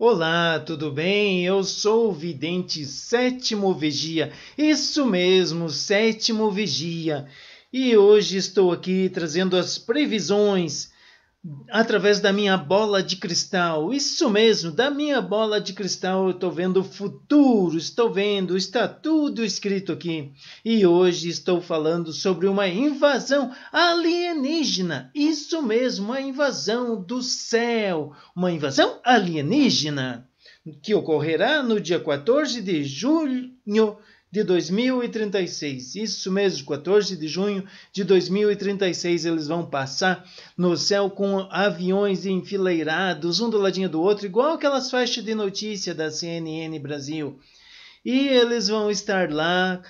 Olá, tudo bem? Eu sou o vidente Sétimo Vigia, isso mesmo, Sétimo Vigia. E hoje estou aqui trazendo as previsões através da minha bola de cristal. Isso mesmo, da minha bola de cristal eu estou vendo o futuro, estou vendo, está tudo escrito aqui. E hoje estou falando sobre uma invasão alienígena. Isso mesmo, uma invasão do céu, uma invasão alienígena que ocorrerá no dia 14 de julho de 2036. Isso mesmo, 14 de junho de 2036, eles vão passar no céu com aviões enfileirados, um do ladinho do outro, igual aquelas faixas de notícia da CNN Brasil. E eles vão estar lá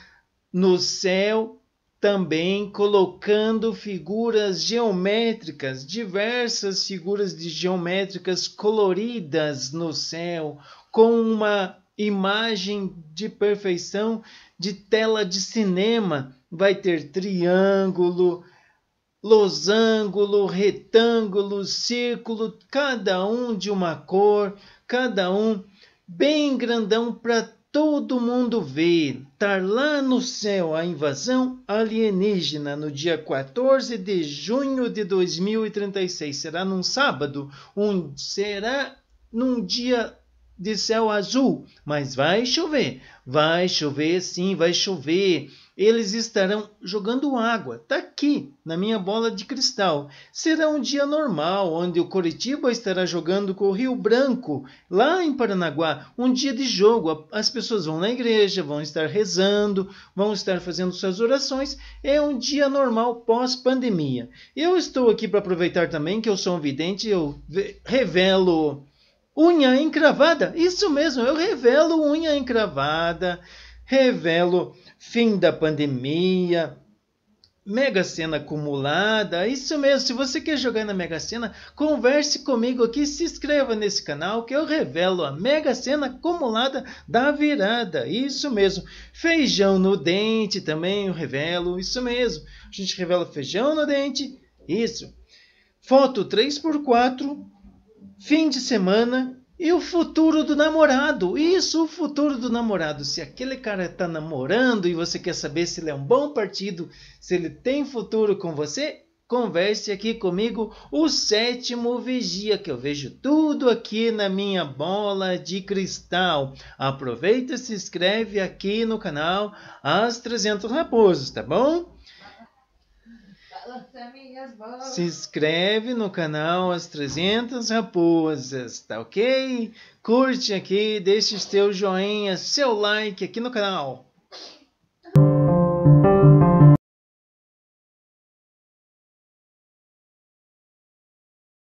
no céu também colocando figuras geométricas, diversas figuras de geométricas coloridas no céu, com uma imagem de perfeição de tela de cinema. Vai ter triângulo, losango, retângulo, círculo, cada um de uma cor, cada um bem grandão para todo mundo ver. Estar lá no céu a invasão alienígena no dia 14 de junho de 2036. Será num sábado? Um, será num dia de céu azul, mas vai chover, vai chover sim, vai chover. Eles estarão jogando água, tá aqui na minha bola de cristal. Será um dia normal, onde o Coritiba estará jogando com o Rio Branco, lá em Paranaguá. Um dia de jogo, as pessoas vão na igreja, vão estar rezando, vão estar fazendo suas orações. É um dia normal pós-pandemia. Eu estou aqui para aproveitar também que eu sou um vidente, eu revelo Unha encravada, isso mesmo, eu revelo unha encravada, revelo fim da pandemia, Mega Sena acumulada, isso mesmo. Se você quer jogar na Mega Sena, converse comigo aqui, se inscreva nesse canal que eu revelo a Mega Sena acumulada da virada. Isso mesmo. Feijão no dente também eu revelo, isso mesmo. A gente revela feijão no dente, isso. Foto 3x4 fim de semana e o futuro do namorado. Isso, o futuro do namorado. Se aquele cara está namorando e você quer saber se ele é um bom partido, se ele tem futuro com você, converse aqui comigo, o sétimo vigia, que eu vejo tudo aqui na minha bola de cristal. Aproveita e se inscreve aqui no canal As 300 Raposos, tá bom? Se inscreve no canal As 300 Raposas, tá ok? Curte aqui, deixe seu joinha, seu like aqui no canal.